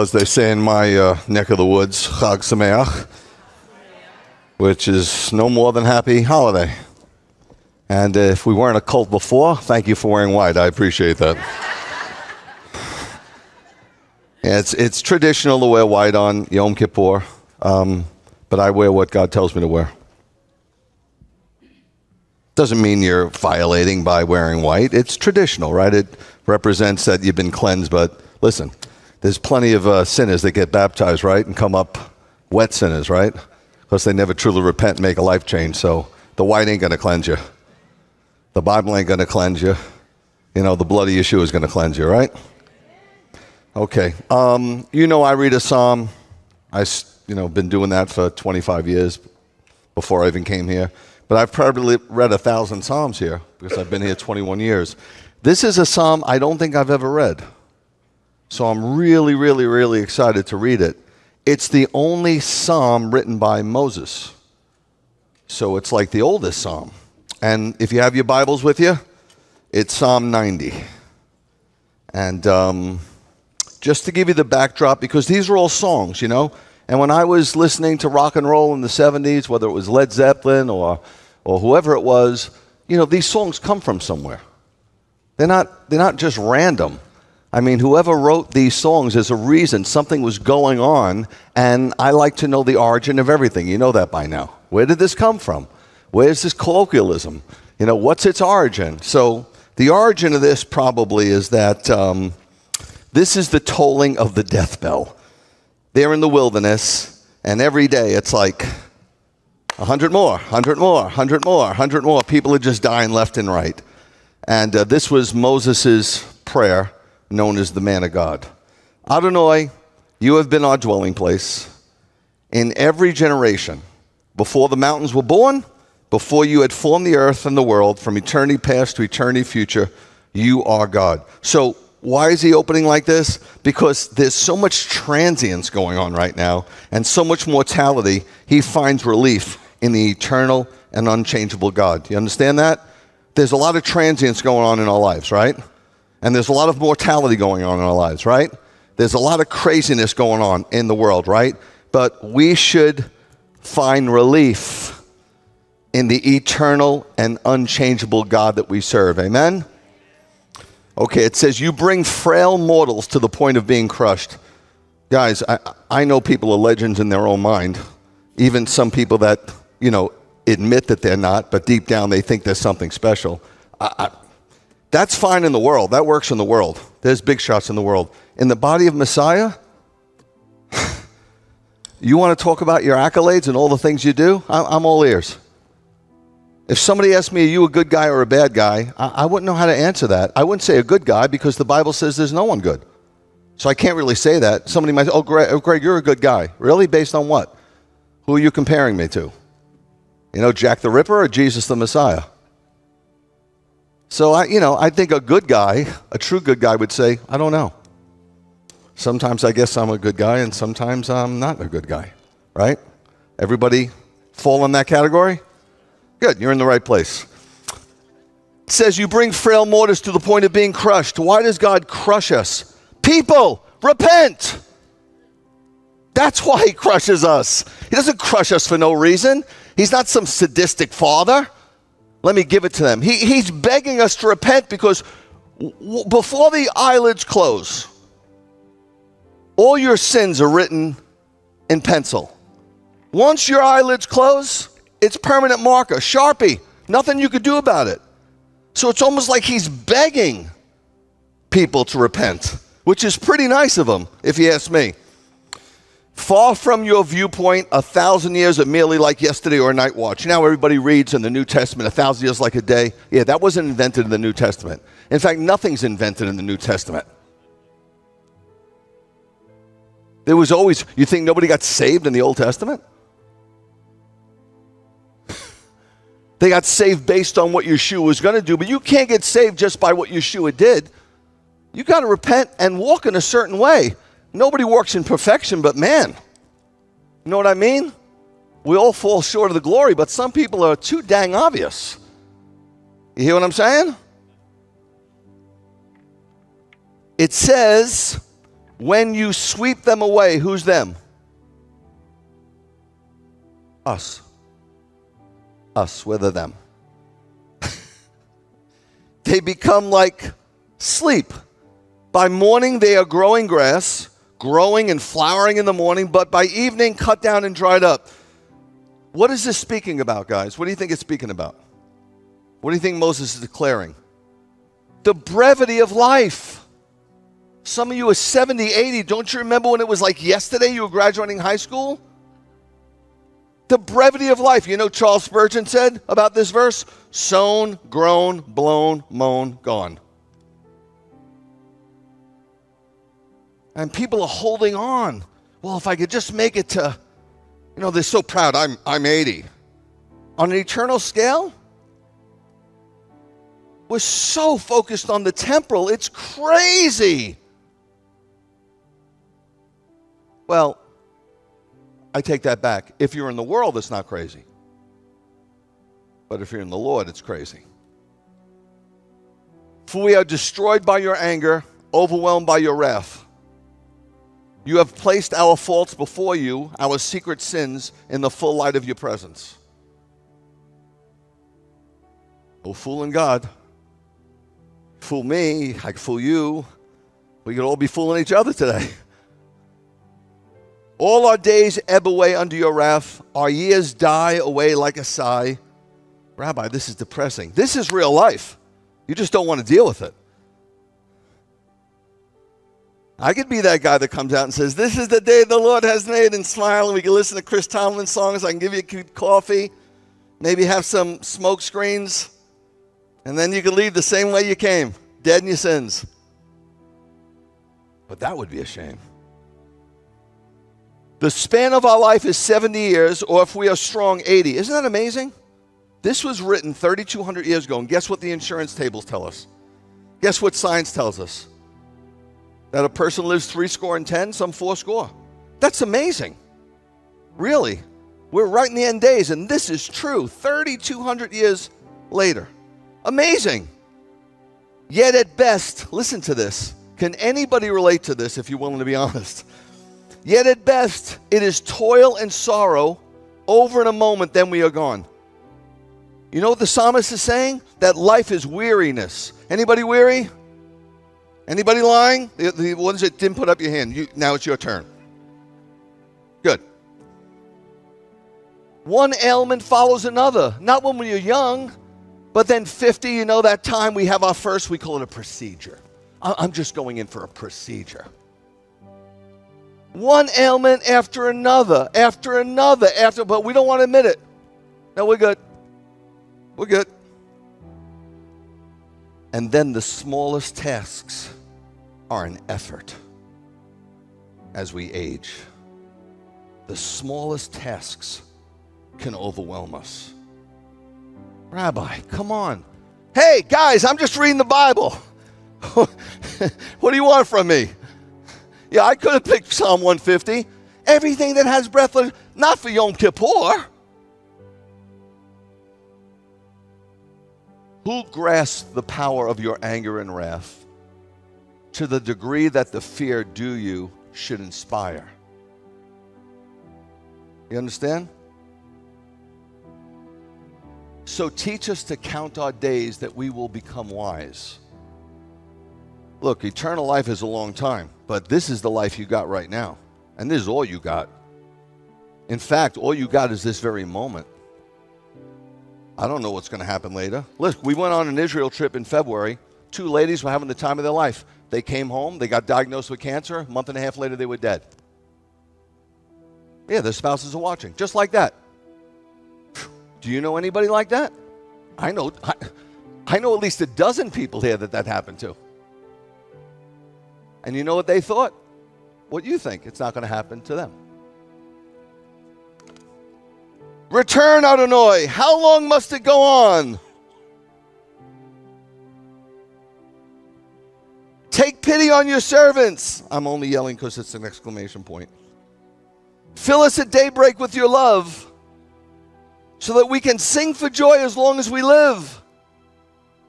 As they say in my uh, neck of the woods, Chag Sameach, which is no more than happy holiday. And uh, if we weren't a cult before, thank you for wearing white. I appreciate that. yeah, it's, it's traditional to wear white on Yom Kippur, um, but I wear what God tells me to wear. Doesn't mean you're violating by wearing white. It's traditional, right? It represents that you've been cleansed, but listen, there's plenty of uh, sinners that get baptized, right, and come up wet sinners, right? Because they never truly repent and make a life change. So the white ain't going to cleanse you. The Bible ain't going to cleanse you. You know, the blood of Yeshua is going to cleanse you, right? Okay. Um, you know, I read a psalm. I, you know, been doing that for 25 years before I even came here. But I've probably read a thousand psalms here because I've been here 21 years. This is a psalm I don't think I've ever read. So I'm really, really, really excited to read it. It's the only psalm written by Moses. So it's like the oldest psalm. And if you have your Bibles with you, it's Psalm 90. And um, just to give you the backdrop, because these are all songs, you know. And when I was listening to rock and roll in the 70s, whether it was Led Zeppelin or, or whoever it was, you know, these songs come from somewhere. They're not, they're not just random. I mean, whoever wrote these songs, there's a reason something was going on, and I like to know the origin of everything. You know that by now. Where did this come from? Where's this colloquialism? You know, what's its origin? So, the origin of this probably is that um, this is the tolling of the death bell. They're in the wilderness, and every day it's like, 100 more, 100 more, 100 more, 100 more. People are just dying left and right. And uh, this was Moses' prayer known as the man of God. Adonai, you have been our dwelling place in every generation. Before the mountains were born, before you had formed the earth and the world, from eternity past to eternity future, you are God. So, why is he opening like this? Because there's so much transience going on right now and so much mortality, he finds relief in the eternal and unchangeable God. You understand that? There's a lot of transience going on in our lives, right? And there's a lot of mortality going on in our lives, right? There's a lot of craziness going on in the world, right? But we should find relief in the eternal and unchangeable God that we serve. Amen? Okay, it says, You bring frail mortals to the point of being crushed. Guys, I, I know people are legends in their own mind, even some people that, you know, admit that they're not, but deep down they think there's something special. I, I, that's fine in the world. That works in the world. There's big shots in the world. In the body of Messiah, you want to talk about your accolades and all the things you do? I'm all ears. If somebody asked me, are you a good guy or a bad guy? I, wouldn't know how to answer that. I wouldn't say a good guy because the Bible says there's no one good. So I can't really say that. Somebody might say, oh, Greg, oh, Greg you're a good guy. Really? Based on what? Who are you comparing me to? You know, Jack the Ripper or Jesus the Messiah? So I, you know, I think a good guy, a true good guy would say, I don't know. Sometimes I guess I'm a good guy and sometimes I'm not a good guy, right? Everybody fall in that category? Good, you're in the right place. It says you bring frail mortars to the point of being crushed. Why does God crush us? People, repent. That's why he crushes us. He doesn't crush us for no reason. He's not some sadistic father. Let me give it to them. He, he's begging us to repent because w- before the eyelids close, all your sins are written in pencil. Once your eyelids close, it's permanent marker, Sharpie, nothing you could do about it. So it's almost like he's begging people to repent, which is pretty nice of him, if you ask me. Far from your viewpoint, a thousand years are merely like yesterday or a night watch. Now everybody reads in the New Testament, a thousand years like a day. Yeah, that wasn't invented in the New Testament. In fact, nothing's invented in the New Testament. There was always, you think nobody got saved in the Old Testament? they got saved based on what Yeshua was going to do, but you can't get saved just by what Yeshua did. You got to repent and walk in a certain way. Nobody works in perfection but man. You know what I mean? We all fall short of the glory, but some people are too dang obvious. You hear what I'm saying? It says, When you sweep them away, who's them? Us. Us, we're them. they become like sleep. By morning, they are growing grass, growing and flowering in the morning, but by evening, cut down and dried up. What is this speaking about, guys? What do you think it's speaking about? What do you think Moses is declaring? The brevity of life. Some of you are 70, 80. Don't you remember when it was like yesterday you were graduating high school? The brevity of life. You know, Charles Spurgeon said about this verse sown, grown, blown, mown, gone. And people are holding on. Well, if I could just make it to, you know, they're so proud. I'm, I'm 80. On an eternal scale, we're so focused on the temporal, it's crazy. Well, I take that back. If you're in the world, it's not crazy. But if you're in the Lord, it's crazy. For we are destroyed by your anger, overwhelmed by your wrath. You have placed our faults before you, our secret sins, in the full light of your presence. Oh, fooling God. Fool me, I could fool you. We could all be fooling each other today. All our days ebb away under your wrath. Our years die away like a sigh. Rabbi, this is depressing. This is real life. You just don't want to deal with it. I could be that guy that comes out and says, This is the day the Lord has made, and smile, and we can listen to Chris Tomlin songs. I can give you a coffee, maybe have some smoke screens, and then you can leave the same way you came, dead in your sins. But that would be a shame. The span of our life is 70 years, or if we are strong, 80. Isn't that amazing? This was written 3,200 years ago, and guess what the insurance tables tell us? Guess what science tells us? That a person lives three score and ten, some four score. That's amazing. Really. We're right in the end days, and this is true 3,200 years later. Amazing. Yet at best, listen to this. Can anybody relate to this if you're willing to be honest? Yet at best, it is toil and sorrow over in a moment, then we are gone. You know what the psalmist is saying? That life is weariness. Anybody weary? Anybody lying? The, the ones that didn't put up your hand. You, now it's your turn. Good. One ailment follows another. Not when we're young, but then 50, you know, that time we have our first, we call it a procedure. I'm just going in for a procedure one ailment after another, after another, after, but we don't want to admit it. No, we're good. We're good. And then the smallest tasks are an effort as we age. The smallest tasks can overwhelm us. Rabbi, come on. Hey, guys, I'm just reading the Bible. what do you want from me? Yeah, I could have picked Psalm 150. Everything that has breath, not for Yom Kippur. Who grasps the power of your anger and wrath to the degree that the fear due you should inspire? You understand? So teach us to count our days that we will become wise. Look, eternal life is a long time. But this is the life you got right now. And this is all you got. In fact, all you got is this very moment. I don't know what's going to happen later. Look, we went on an Israel trip in February. Two ladies were having the time of their life. They came home, they got diagnosed with cancer. A month and a half later, they were dead. Yeah, their spouses are watching, just like that. Do you know anybody like that? I know, I, I know at least a dozen people here that that happened to. And you know what they thought? What you think? It's not going to happen to them. Return, Adonai. How long must it go on? Take pity on your servants. I'm only yelling because it's an exclamation point. Fill us at daybreak with your love so that we can sing for joy as long as we live.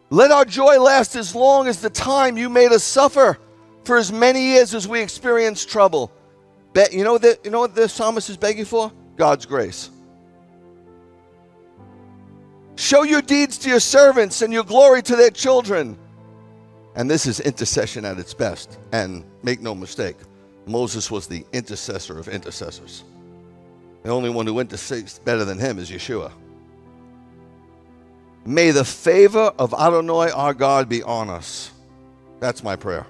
Let our joy last as long as the time you made us suffer. For as many years as we experience trouble, be- you know that you know what the psalmist is begging for? God's grace. Show your deeds to your servants and your glory to their children. And this is intercession at its best. And make no mistake, Moses was the intercessor of intercessors. The only one who intercedes better than him is Yeshua. May the favor of Adonai our God be on us. That's my prayer.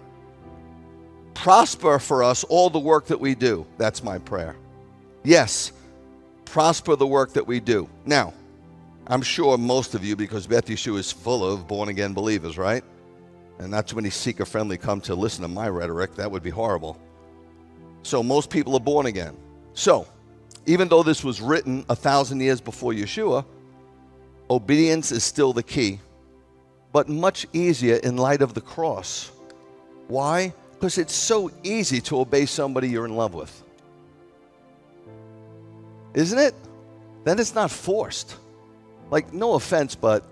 Prosper for us all the work that we do. That's my prayer. Yes, prosper the work that we do. Now, I'm sure most of you, because Beth Yeshua is full of born again believers, right? And not too many seeker friendly come to listen to my rhetoric. That would be horrible. So, most people are born again. So, even though this was written a thousand years before Yeshua, obedience is still the key, but much easier in light of the cross. Why? Because it's so easy to obey somebody you're in love with. Isn't it? Then it's not forced. Like, no offense, but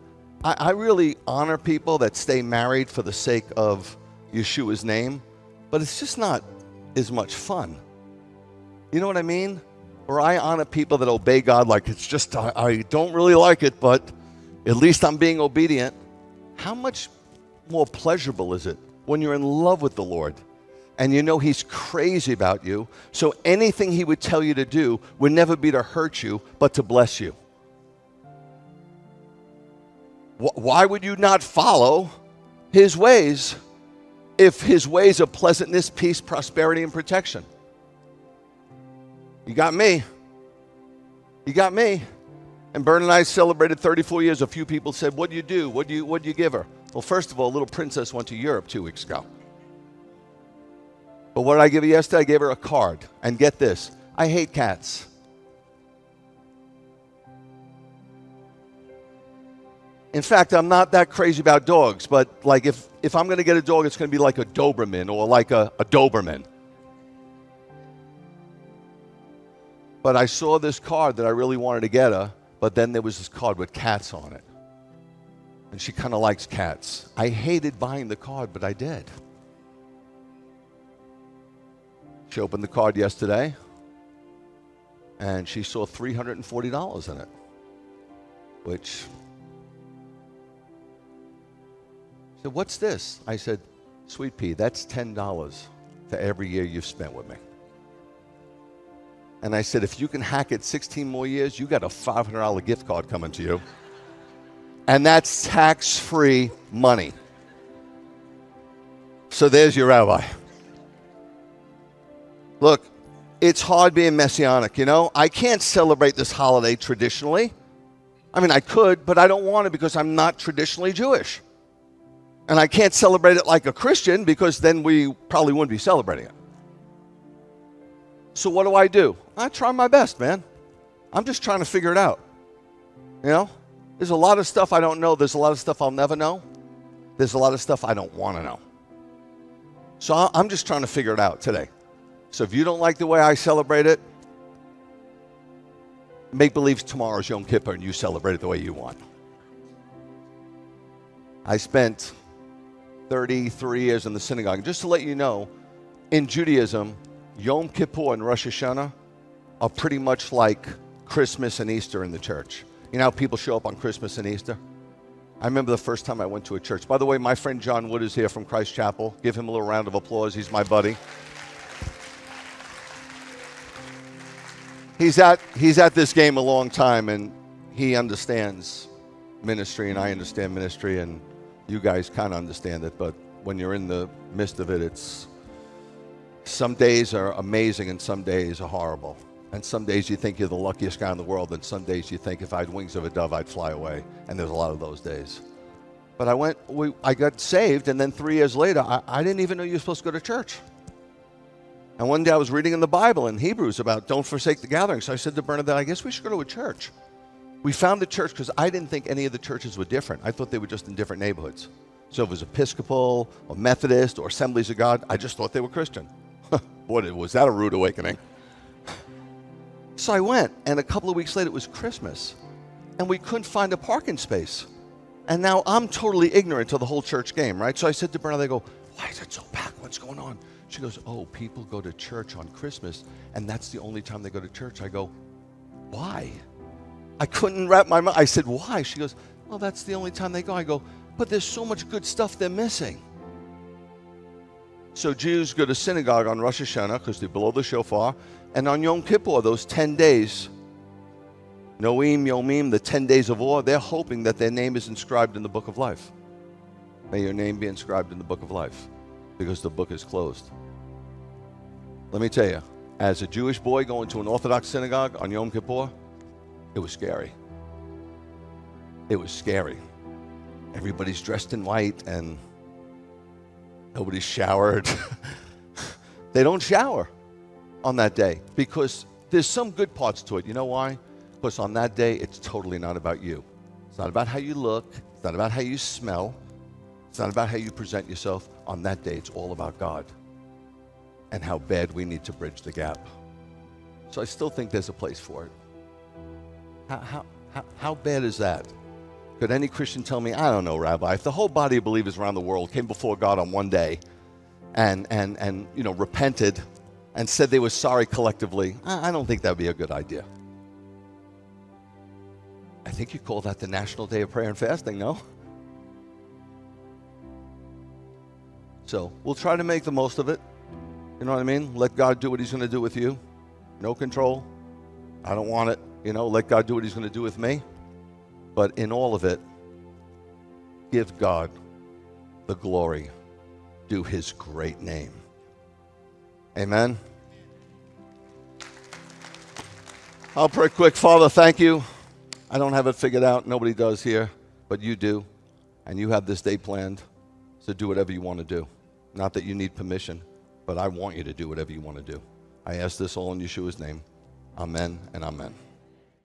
I, I really honor people that stay married for the sake of Yeshua's name, but it's just not as much fun. You know what I mean? Or I honor people that obey God like it's just, I, I don't really like it, but at least I'm being obedient. How much more pleasurable is it when you're in love with the Lord and you know He's crazy about you? So anything He would tell you to do would never be to hurt you, but to bless you. Why would you not follow His ways if His ways are pleasantness, peace, prosperity, and protection? You got me. You got me. And Bern and I celebrated 34 years. A few people said, What do you do? What do you, what do you give her? Well, first of all, little princess went to Europe two weeks ago. But what did I give her yesterday? I gave her a card. And get this I hate cats. In fact, I'm not that crazy about dogs, but like if, if I'm going to get a dog, it's going to be like a Doberman or like a, a Doberman. But I saw this card that I really wanted to get her, but then there was this card with cats on it. And she kind of likes cats. I hated buying the card, but I did. She opened the card yesterday and she saw $340 in it, which said, What's this? I said, Sweet pea, that's $10 for every year you've spent with me. And I said, If you can hack it 16 more years, you got a $500 gift card coming to you. And that's tax free money. So there's your rabbi. Look, it's hard being messianic, you know? I can't celebrate this holiday traditionally. I mean, I could, but I don't want to because I'm not traditionally Jewish. And I can't celebrate it like a Christian because then we probably wouldn't be celebrating it. So what do I do? I try my best, man. I'm just trying to figure it out. You know? There's a lot of stuff I don't know. There's a lot of stuff I'll never know. There's a lot of stuff I don't want to know. So I'm just trying to figure it out today. So if you don't like the way I celebrate it, make believe tomorrow's Yom Kippur and you celebrate it the way you want. I spent 33 years in the synagogue. Just to let you know, in Judaism, Yom Kippur and Rosh Hashanah are pretty much like Christmas and Easter in the church. You know how people show up on Christmas and Easter? I remember the first time I went to a church. By the way, my friend John Wood is here from Christ Chapel. Give him a little round of applause. He's my buddy. He's at, he's at this game a long time and he understands ministry and I understand ministry and you guys kind of understand it, but when you're in the midst of it, it's some days are amazing and some days are horrible. And some days you think you're the luckiest guy in the world, and some days you think if I had wings of a dove, I'd fly away. And there's a lot of those days. But I went, we, I got saved, and then three years later, I, I didn't even know you were supposed to go to church. And one day I was reading in the Bible in Hebrews about don't forsake the gathering. So I said to Bernadette, I guess we should go to a church. We found the church because I didn't think any of the churches were different. I thought they were just in different neighborhoods. So if it was Episcopal or Methodist or Assemblies of God, I just thought they were Christian. Boy, was that a rude awakening. So I went, and a couple of weeks later, it was Christmas, and we couldn't find a parking space. And now I'm totally ignorant to the whole church game, right? So I said to Bernard, I go, why is it so packed? what's going on? She goes, oh, people go to church on Christmas, and that's the only time they go to church. I go, why? I couldn't wrap my mind. I said, why? She goes, well, that's the only time they go. I go, but there's so much good stuff they're missing. So Jews go to synagogue on Rosh Hashanah because they blow the shofar, and on Yom Kippur, those 10 days, Noim, Yomim, the 10 days of war, they're hoping that their name is inscribed in the book of life. May your name be inscribed in the book of life because the book is closed. Let me tell you, as a Jewish boy going to an Orthodox synagogue on Yom Kippur, it was scary. It was scary. Everybody's dressed in white and nobody's showered. they don't shower on that day because there's some good parts to it. You know why? Because on that day, it's totally not about you. It's not about how you look. It's not about how you smell. It's not about how you present yourself. On that day, it's all about God and how bad we need to bridge the gap. So I still think there's a place for it. How, how, how, bad is that? Could any Christian tell me, I don't know, Rabbi, if the whole body of believers around the world came before God on one day and, and, and you know, repented and said they were sorry collectively, I, I don't think that would be a good idea. I think you call that the National Day of Prayer and Fasting, no? So we'll try to make the most of it. You know what I mean? Let God do what He's going to do with you. No control. I don't want it. You know, let God do what He's going to do with me. But in all of it, give God the glory. Do His great name. Amen. I'll pray quick. Father, thank you. I don't have it figured out. Nobody does here, but you do. And you have this day planned. So do whatever you want to do. Not that you need permission, but I want you to do whatever you want to do. I ask this all in Yeshua's name. Amen and amen.